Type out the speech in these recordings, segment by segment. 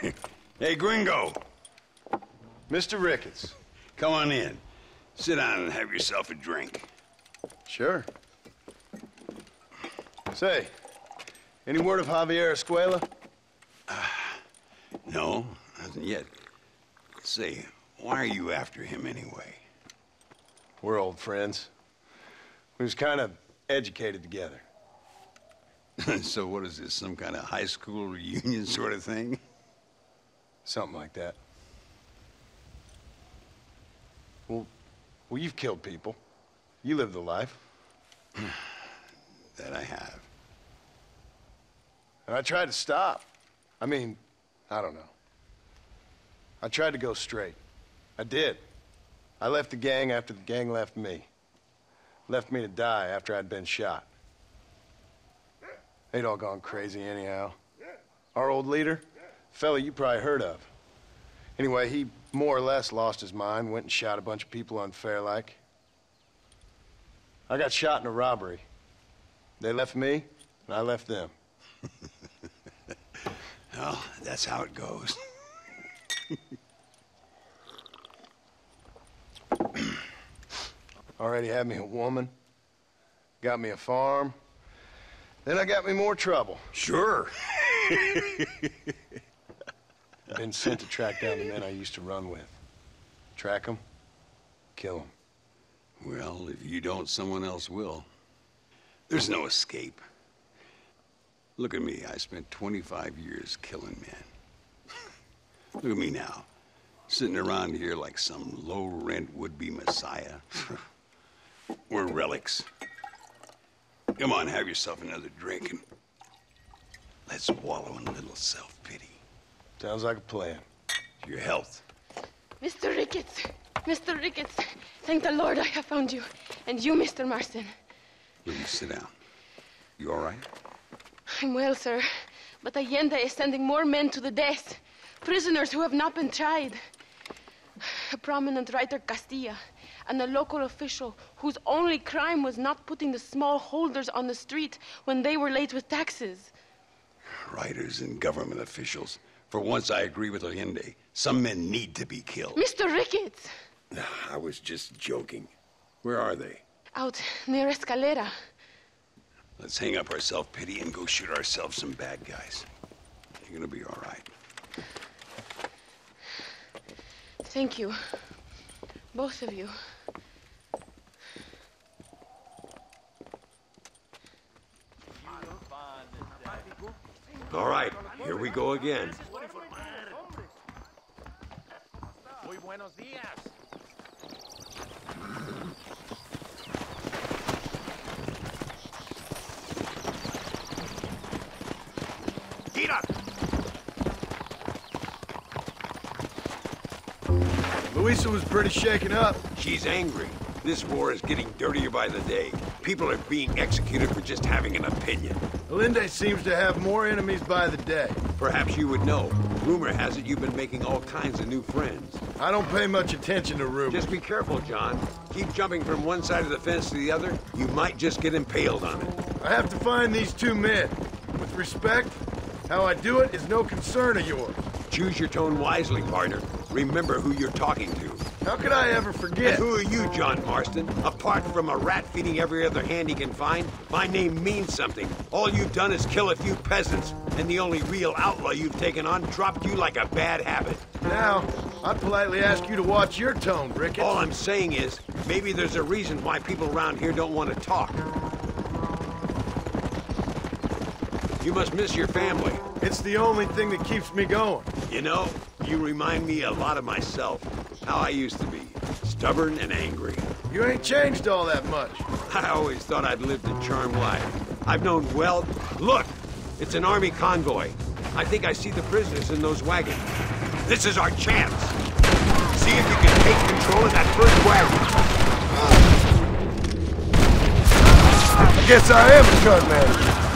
hey, Gringo, Mr. Ricketts. come on in. Sit down and have yourself a drink. Sure. Say, any word of Javier Escuella? No, hasn't yet. Say, why are you after him anyway? We're old friends. We was kind of educated together. so what is this, some kind of high school reunion sort of thing? Something like that. Well, well, you've killed people. You lived the life. That I have. And I tried to stop. I mean, I don't know. I tried to go straight. I did. I left the gang after the gang left me. Left me to die after I'd been shot. They'd all gone crazy anyhow. Our old leader, fella you probably heard of. Anyway, he more or less lost his mind, went and shot a bunch of people unfair like. I got shot in a robbery. They left me, and I left them. Well, that's how it goes. Already had me a woman, got me a farm, then I got me more trouble. Sure. Been sent to track down the men I used to run with. Track them, kill them. Well, if you don't, someone else will. There's no escape. Look at me. I spent 25 years killing men. Look at me now. Sitting around here like some low-rent would-be messiah. We're relics. Come on, have yourself another drink and let's wallow in a little self-pity. Sounds like a plan. Your health. Mr. Ricketts! Mr. Ricketts! Thank the Lord I have found you. And you, Mr. Marston. Will you sit down? You all right? I'm well, sir. But Allende is sending more men to the death. Prisoners who have not been tried. A prominent writer, Castilla, and a local official whose only crime was not putting the small holders on the street when they were late with taxes. Writers and government officials. For once, I agree with Allende. Some men need to be killed. Mr. Ricketts! I was just joking. Where are they? Out near Escalera. Let's hang up our self-pity and go shoot ourselves some bad guys. You're gonna be all right. Thank you. Both of you. All right, here we go again. Buenos días. Get up! Luisa was pretty shaken up. She's angry. This war is getting dirtier by the day. People are being executed for just having an opinion. Allende seems to have more enemies by the day. Perhaps you would know. Rumor has it you've been making all kinds of new friends. I don't pay much attention to rumors. Just be careful, John. Keep jumping from one side of the fence to the other. You might just get impaled on it. I have to find these two men. With respect, how I do it is no concern of yours. Choose your tone wisely, partner. Remember who you're talking to. How could I ever And forget? who are you, John Marston? Apart from a rat feeding every other hand he can find, my name means something. All you've done is kill a few peasants, and the only real outlaw you've taken on dropped you like a bad habit. Now, I'd politely ask you to watch your tone, Ricketts. All I'm saying is, maybe there's a reason why people around here don't want to talk. You must miss your family. It's the only thing that keeps me going. You know, you remind me a lot of myself. How I used to be. Stubborn and angry. You ain't changed all that much. I always thought I'd lived a charmed life. I've known well. Look! It's an army convoy. I think I see the prisoners in those wagons. This is our chance. See if you can take control of that first wagon. I guess I am a gun manager.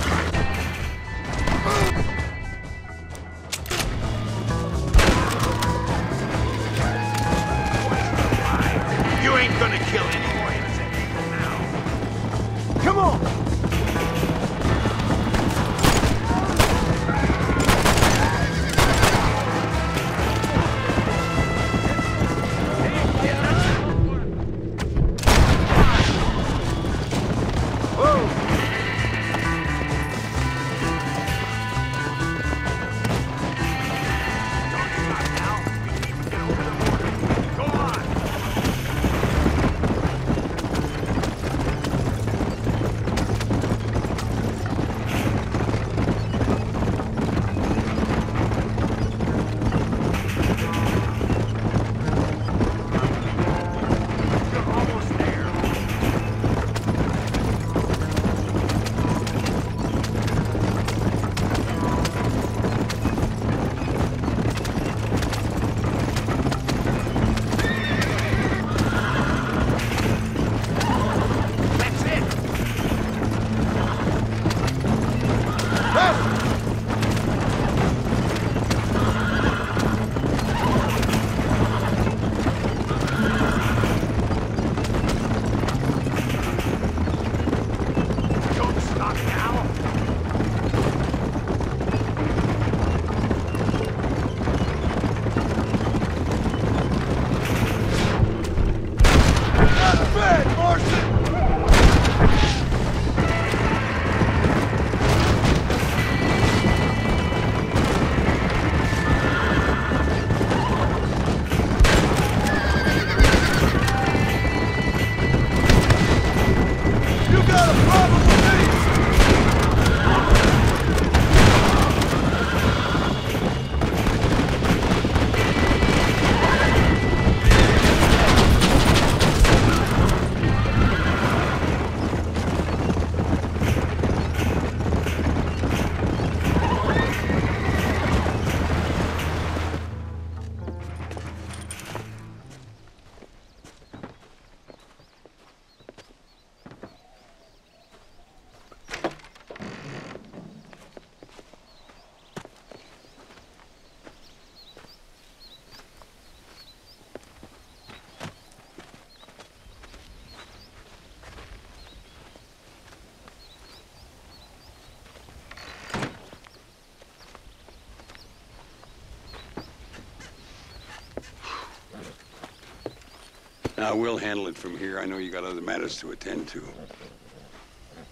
Now, we'll handle it from here. I know you got other matters to attend to.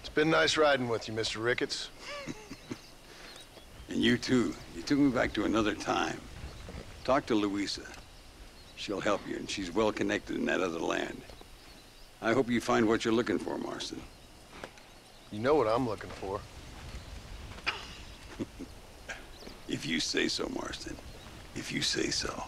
It's been nice riding with you, Mr. Ricketts. And you too. You took me back to another time. Talk to Luisa. She'll help you, and she's well connected in that other land. I hope you find what you're looking for, Marston. You know what I'm looking for. If you say so, Marston. If you say so.